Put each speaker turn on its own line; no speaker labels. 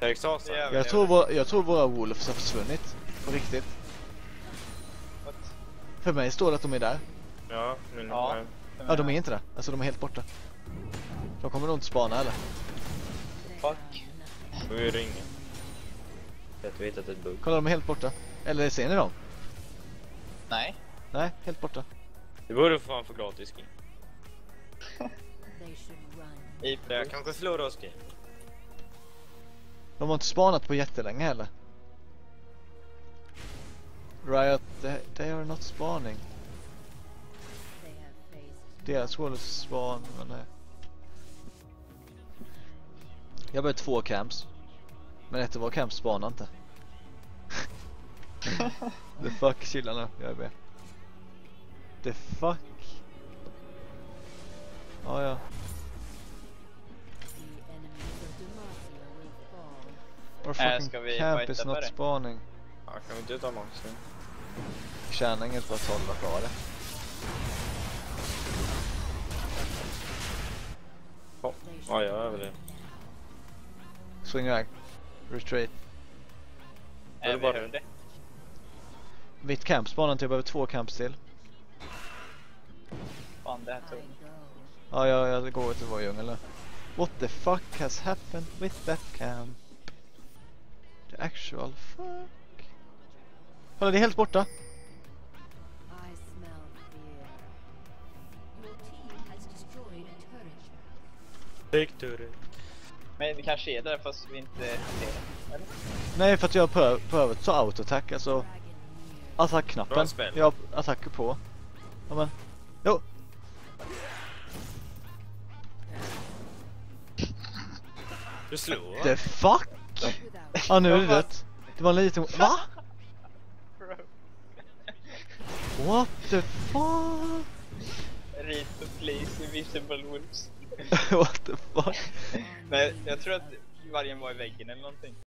Texas.
Det är-
Jag tror, vår, jag tror våra Wolves har försvunnit. På riktigt.
What?
För mig står det att de är där.
Ja, min
Ja.
ja.
Ja, de är inte där. Alltså de är helt borta. De kommer nog inte spana eller?
Fuck.
Får vi ringa. Jag har hittat ett bugg.
Kolla, de är helt borta. Eller ser ni dem?
Nej.
Nej, helt borta.
Det borde fan få gratis skin. Jag kanske slår oss skin.
De har inte spanat på jättelänge heller. Riot, they, they are not spawning. Deras hål är span, men nej. Jag började två camps. Men ett av våra camps spanar inte. The fuck, chilla nu, jag är med. The fuck. Our
Äh,
fucking
ska vi
camp is not spawning.
Ja, kan vi inte ta maxen?
Tjänar inget på att hålla kvar det.
Ja, ja, jag är väl det.
Swing iväg. Retreat.
Är
vi
bara-
hörde?
Mitt camp spanar inte, jag behöver två camps till.
Fan det här
I
tog.
Ja, jag, jag går till vår djungel nu. What the fuck has happened with that camp? Actual fuck? Kolla, det är helt borta.
It.
Men det kanske är där fast vi inte ser. Eller?
Nej, för att jag har prö- prövat så autoattack, alltså attackknappen. Jag har attacker på. Ja men, jo!
Du slår
The fuck?
Without
Ja nu är det dött. Det var en liten... Va? What the fuck?
Rito please invisible wolves.
What the fuck?
Nej, jag tror att vargen var i väggen eller någonting.